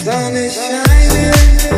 Sun is shining.